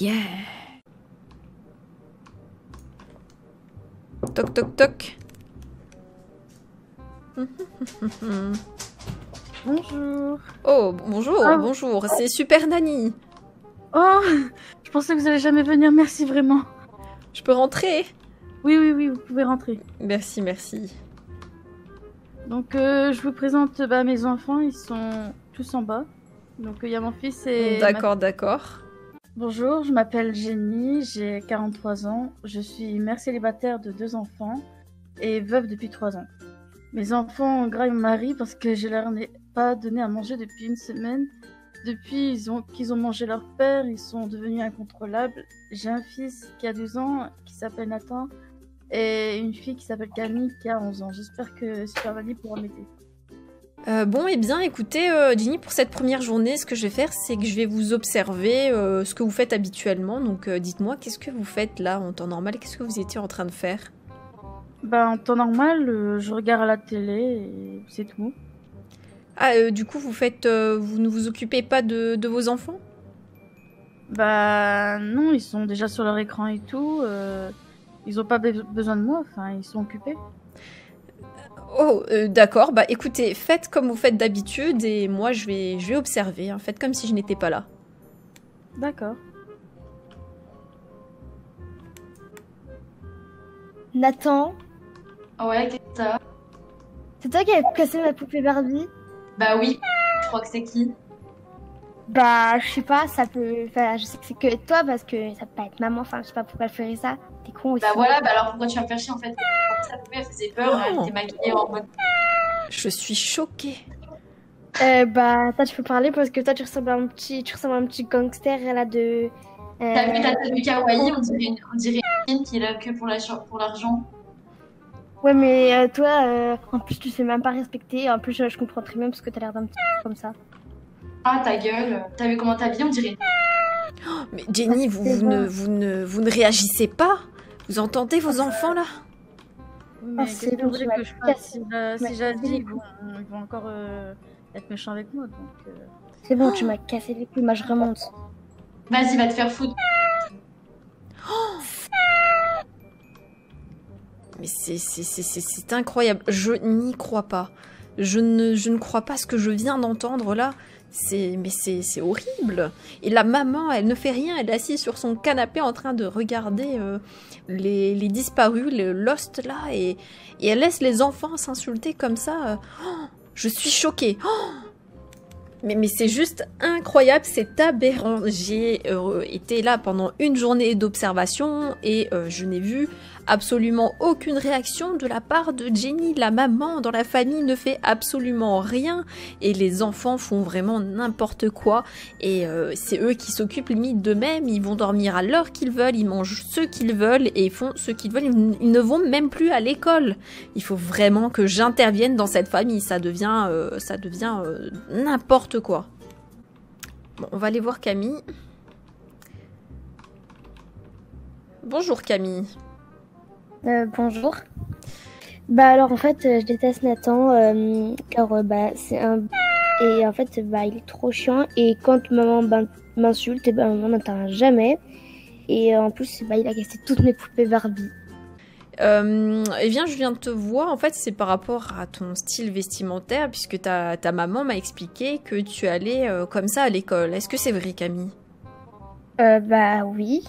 Yeah. Tuk tuk tuk. Bonjour. Oh, bonjour, Ah. bonjour, c'est Super Nanny. Oh, je pensais que vous allez jamais venir. Merci vraiment. Je peux rentrer? Oui, oui, oui, vous pouvez rentrer. Merci, merci. Donc, euh, je vous présente bah, mes enfants. Ils sont tous en bas. Donc, il y a mon fils et. ma- D'accord, d'accord. Bonjour, je m'appelle Jenny. J'ai 43 ans. Je suis mère célibataire de deux enfants et veuve depuis trois ans. Mes enfants grave mon mari parce que je leur ai pas donné à manger depuis une semaine. Depuis qu'ils ont mangé leur père, ils sont devenus incontrôlables. J'ai un fils qui a 12 ans qui s'appelle Nathan et une fille qui s'appelle Camille qui a 11 ans. J'espère que Super pourra m'aider. Euh, bon, eh bien, écoutez, euh, Ginny, pour cette première journée, ce que je vais faire, c'est que je vais vous observer euh, ce que vous faites habituellement. Donc, euh, dites-moi, qu'est-ce que vous faites là en temps normal? Qu'est-ce que vous étiez en train de faire? Bah, en temps normal, euh, je regarde la télé et c'est tout. Ah, euh, du coup, vous faites, euh, vous ne vous occupez pas de, de vos enfants? Bah non, ils sont déjà sur leur écran et tout. euh, ils ont pas be- besoin de moi, enfin ils sont occupés. Oh, euh, d'accord. Bah, écoutez, faites comme vous faites d'habitude et moi, je vais, je vais observer. hein. Faites comme si je n'étais pas là. D'accord. Nathan, Ouais, qu'est-ce que ça c'est toi qui as cassé ma poupée Barbie Bah oui, je crois que c'est qui Bah, je sais pas, ça peut. Enfin, je sais que c'est que toi parce que ça peut pas être maman, enfin, je sais pas pourquoi elle ferait ça. T'es con aussi. Bah voilà, bah alors pourquoi tu vas me faire chier en fait Sa poupée elle faisait peur, elle était maquillée en mode. Je suis choquée. Euh, bah, toi, tu peux parler parce que toi, tu ressembles à un petit, tu ressembles à un petit gangster là de. euh, T'as vu ta tête de kawaii, on dirait une, on dirait une fille qui est là que pour la- pour l'argent. Ouais, mais euh, toi, euh, en plus, tu sais même pas respecter. En plus, je, je comprends très bien parce que t'as l'air d'un petit comme ça. Ah ta gueule, t'as vu comment t'habilles, on dirait. Mais Jenny, vous, c'est vous, ne, vous, ne, vous ne réagissez pas Vous entendez vos enfants là? Mais Ah, qu'est-ce c'est bon, que je fasse. Si si j'agis, ils vont, ils vont encore euh, être méchants avec moi. Donc, euh, C'est bon, tu m'as cassé les couilles, moi je remonte. Vas-y, va te faire foutre. Mais c'est incroyable. Je n'y crois pas. Je ne, je ne crois pas ce que je viens d'entendre là. C'est mais c'est horrible. Et la maman, elle ne fait rien. Elle est assise sur son canapé en train de regarder euh, les, les disparus, le Lost là, et, et elle laisse les enfants s'insulter comme ça. euh. Oh, je suis choquée. Oh mais, c'est juste incroyable, c'est aberrant. J'ai euh, été là pendant une journée d'observation et euh, je n'ai vu absolument aucune réaction de la part de Jenny. La maman dans la famille ne fait absolument rien et les enfants font vraiment n'importe quoi. Et euh, c'est eux qui s'occupent limite d'eux-mêmes. Ils vont dormir à l'heure qu'ils veulent, ils mangent ce qu'ils veulent et ils font ce qu'ils veulent. Ils, ne vont même plus à l'école. Il faut vraiment que j'intervienne dans cette famille. Ça devient, euh, ça devient quoi. On va aller voir Camille. Bonjour Camille. Euh, bonjour. Bah alors en fait euh, je déteste Nathan euh, car bah c'est un et en fait bah il est trop chiant et quand maman m'insulte et ben maman n'entend jamais et en plus bah il a cassé toutes mes poupées Barbie. Euh, eh bien, je viens de te voir. En fait, c'est par rapport à ton style vestimentaire, puisque ta, ta maman m'a expliqué que tu allais euh, comme ça à l'école. Est-ce que c'est vrai, Camille? Euh, bah oui.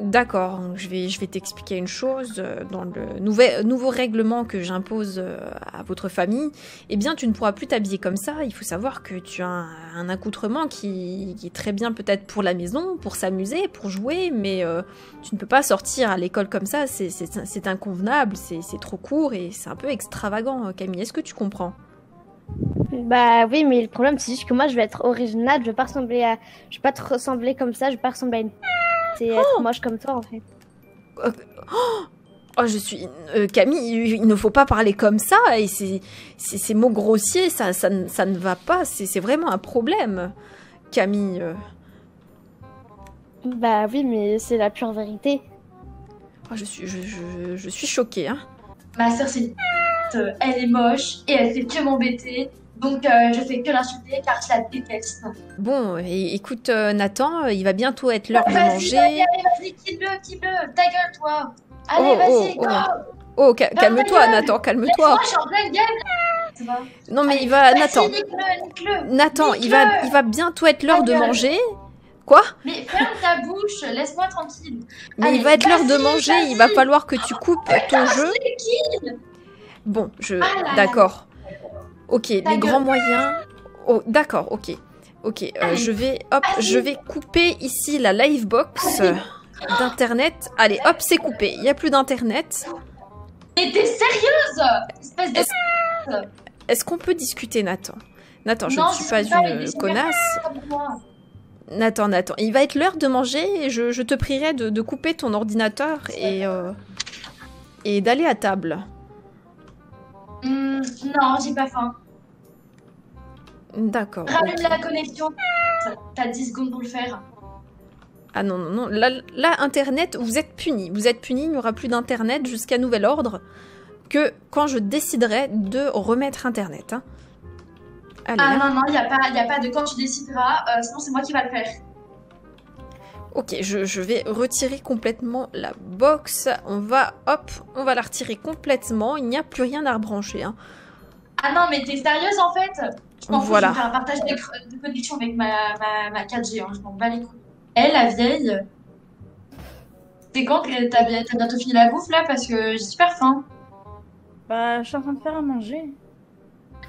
D'accord, je vais, je vais t'expliquer une chose. euh, Dans le nouvel, nouveau règlement que j'impose euh, à votre famille, eh bien, tu ne pourras plus t'habiller comme ça. Il faut savoir que tu as un, accoutrement qui, est très bien peut-être pour la maison, pour s'amuser, pour jouer, mais euh, tu ne peux pas sortir à l'école comme ça. C'est- inconvenable, c'est trop court et c'est un peu extravagant, Camille. Est-ce que tu comprends? Bah oui mais le problème c'est juste que moi je vais être originale, je vais pas ressembler à je vais pas te ressembler comme ça, je vais pas ressembler à une c'est être moche comme toi en fait. Oh, je suis. euh, Camille, il ne faut pas parler comme ça. Et c'est- c'est- ces mots grossiers, ça, ça, ne- ça ne va pas. C'est c'est vraiment un problème. Camille. Bah oui, mais c'est la pure vérité. Oh, je, suis, je, je- je suis choquée. Hein. Ma sœur, c'est une elle est moche et elle fait que m'embêter. Donc euh, je fais que l'insulter car je la déteste. Bon, écoute, euh, Nathan, euh, il va bientôt être l'heure de manger. allez, vas-y, kill-le, kill-le. Ta gueule, toi. Allez, Oh, vas-y, oh, go. Oh, ca- calme-toi. Nathan, calme-toi. Laisse-moi, je suis en pleine game, là. Ça va Non, mais Allez, il va. Nathan. Nathan, il va, il va bientôt être l'heure de manger. Quoi? Mais ferme ta bouche, laisse-moi tranquille. Mais Allez, il va être l'heure de manger. Il va falloir que tu coupes ton jeu. kill. Bon, je. Ah. D'accord. Ok, les gueule. grands moyens. Oh, d'accord, ok. Ok, euh, je vais. Hop, Vas-y. je vais couper ici la live box euh, d'internet. Allez, hop, c'est coupé. Il n'y a plus d'internet. Mais t'es sérieuse? Espèce de... Est-ce- Est-ce qu'on peut discuter, Nathan? Nathan, je Non, ne suis je pas une connasse. Nathan, Nathan, il va être l'heure de manger et je, je te prierai de, de couper ton ordinateur et, euh, et d'aller à table. Hmm, non, j'ai pas faim. D'accord. Ramène ok. la connexion. T'as 10 secondes pour le faire. Ah non, non, non. Là, là, Internet, vous êtes punis. Vous êtes punis, il n'y aura plus d'Internet jusqu'à nouvel ordre que quand je déciderai de remettre Internet. hein. Allez, Ah hein. non, non, il n'y a, pas- y a pas de quand tu décideras, euh, sinon c'est moi qui va le faire. ok, je, je vais retirer complètement la box. On va, hop, on va la retirer complètement. Il n'y a plus rien à rebrancher. hein. Ah non, mais t'es sérieuse en fait Je m'en fous, Voilà. je vais faire un partage de, connexion avec ma, ma, ma 4G, hein, je m'en bats les couilles. Elle, la vieille, c'est quand que t'as bien- t'as bientôt fini la bouffe là Parce que j'ai super faim. Bah, je suis en train de faire à manger.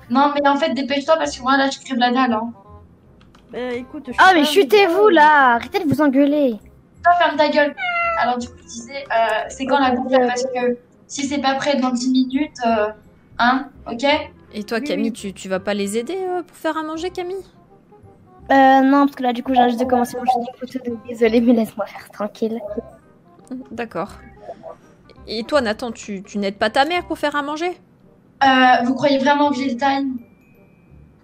Non, mais en fait, dépêche-toi parce que moi là, je crève la dalle. Hein. Bah, écoute, je Ah, mais chutez-vous là Arrêtez de vous engueuler Toi, ferme ta gueule. Alors, du coup, je disais, euh, c'est quand la bouffe là Parce que si c'est pas prêt dans 10 minutes, euh, hein, ok? Et toi, Oui, Camille, oui. tu, tu vas pas les aider euh, pour faire à manger, Camille? Euh, non, parce que là, du coup, j'ai juste de commencer mon jeu de photo, donc désolé, mais laisse-moi faire tranquille. D'accord. Et toi, Nathan, tu, tu n'aides pas ta mère pour faire à manger? Euh, Vous croyez vraiment que j'ai le time?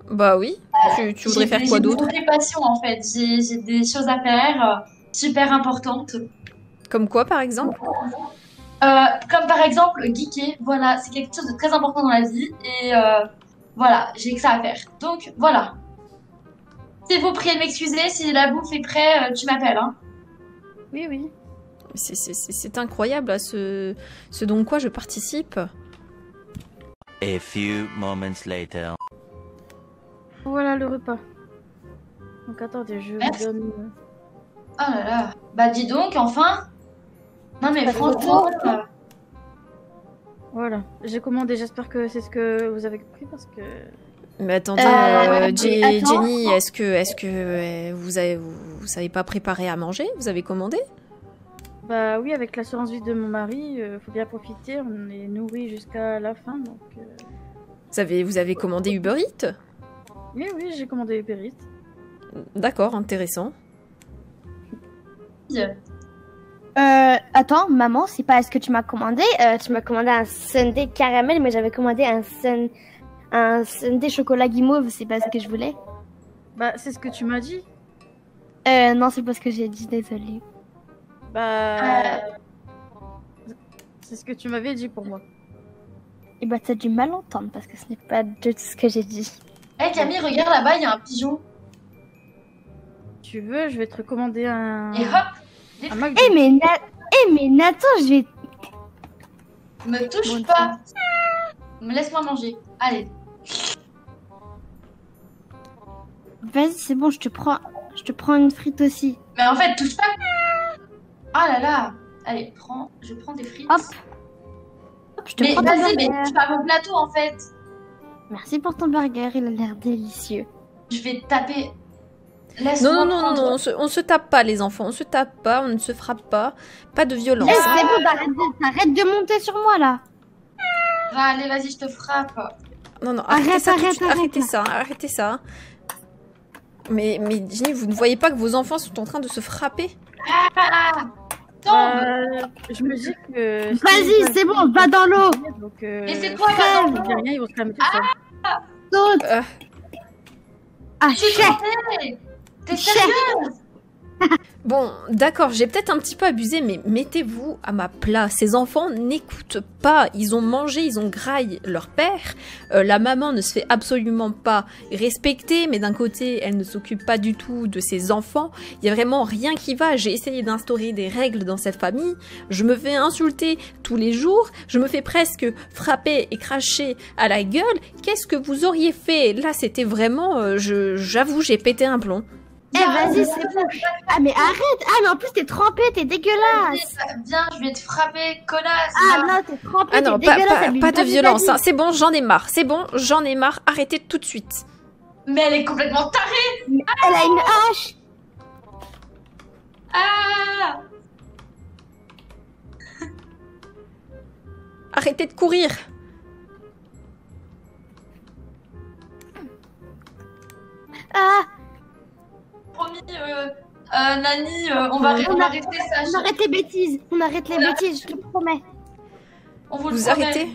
Bah oui. Tu, tu voudrais faire quoi d'autre? J'ai des passions en fait. J'ai des choses à faire euh, super importantes. Comme quoi, par exemple? Euh, comme par exemple geeker. Voilà, c'est quelque chose de très important dans la vie. Et euh, voilà, j'ai que ça à faire. Donc voilà. S'il vous priez de m'excuser, si la bouffe est prête, euh, tu m'appelles. Hein. Oui, oui. C'est- C'est c'est- c'est incroyable, à ce, ce dont quoi je participe. A few moments later. Voilà le repas. Donc attendez, je vous donne. Oh là là. Bah dis donc, enfin. Non mais franchement. euh, Voilà. J'ai commandé, j'espère que c'est ce que vous avez compris parce que. Mais attendez, Euh, euh. Jenny, est-ce que, est que euh, vous, avez, vous, vous savez pas préparer à manger? Vous avez commandé? Bah oui, avec l'assurance vie de mon mari, euh, faut bien profiter. On est nourri jusqu'à la fin, donc. euh, vous avez, vous avez commandé Uber Eats? Oui, oui, j'ai commandé Uber Eats. D'accord, intéressant. Euh, attends, maman, c'est pas ce que tu m'as commandé. Euh, tu m'as commandé un sundae caramel, mais j'avais commandé un sun... un sundae chocolat guimauve. C'est pas ce que je voulais. Bah, c'est ce que tu m'as dit. Euh, non, c'est pas ce que j'ai dit. Désolée. Bah. C'est ce que tu m'avais dit pour moi. Et bah, t'as dû mal entendre parce que ce n'est pas tout ce que j'ai dit. Eh Camille, regarde là-bas, il y a un pigeon. Tu veux, je vais te recommander un. Et hop, McDo. Eh, mais, Na- eh, mais Nathan, je vais. me touche pas. Me laisse-moi manger. Allez. Vas-y, c'est bon, je te prends. Je te prends une frite aussi. Mais en fait, touche pas. Ah là là. Allez, prends. Je prends des frites. Hop. Hop, je te Mais vas-y, mais tu vas mon plateau en fait. Merci pour ton burger, il a l'air délicieux. Je vais taper. Non, non, non, non, on se, on se tape pas, les enfants. On se tape pas, on ne se frappe pas. Pas de violence. Eh, c'est bon, t'arrêtes de, monter sur moi là. Va, allez, vas-y, je te frappe. Non, non, Arrête, arrêtez ça, arrête, arrête. arrêtez ça, arrêtez ça. Mais, mais Jenny, vous ne voyez pas que vos enfants sont en train de se frapper? Ah, Tombe Euh, je me dis que. Vas-y, c'est bon, va dans l'eau. Euh, Et c'est quoi, je va dans dis l'eau rien, ils vont se calmer tout seuls. Saute. Euh. Ah, Je T'es Bon, d'accord, j'ai peut-être un petit peu abusé, mais mettez-vous à ma place. Ces enfants n'écoutent pas. Ils ont mangé, ils ont graillé leur père. Euh, la maman ne se fait absolument pas respecter, mais d'un côté, elle ne s'occupe pas du tout de ses enfants. Il y a vraiment rien qui va. J'ai essayé d'instaurer des règles dans cette famille. Je me fais insulter tous les jours. Je me fais presque frapper et cracher à la gueule. Qu'est-ce que vous auriez fait? Là, c'était vraiment... euh, J'avoue, j'ai pété un plomb. Eh, vas-y, c'est bon. Ah, mais arrête. Ah, mais en plus, t'es trempé, t'es dégueulasse. Viens, je vais te frapper, connasse Ah, non, t'es trempé, Ah non, t'es pas, dégueulasse. pas- abuse pas de violence. hein. vie. C'est bon, j'en ai marre. C'est bon, j'en ai marre. Arrêtez tout de suite. Mais elle est complètement tarée Elle a une hache. Ah Arrêtez de courir. Euh, Nani, euh, on, va, arrête les bêtises. On arrête les bêtises, je te promets. On vous le Vous promet. arrêtez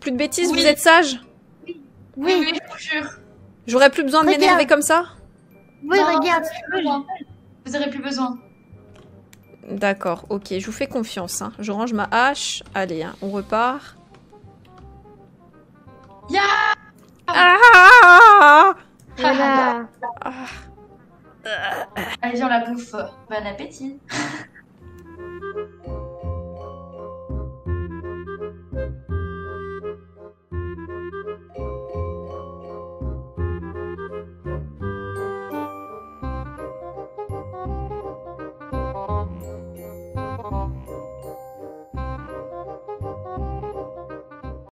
Plus de bêtises, Oui. vous êtes sage Oui, Oui, oui, je vous jure. J'aurais plus besoin de m'énerver comme ça oui, Non, regarde. Vous aurez plus besoin. Vous aurez plus besoin. D'accord, ok, je vous fais confiance. hein. Je range ma hache. Allez, hein, on repart. Ya Ah Voilà. Ah. Allez, viens, la bouffe. Bon appétit.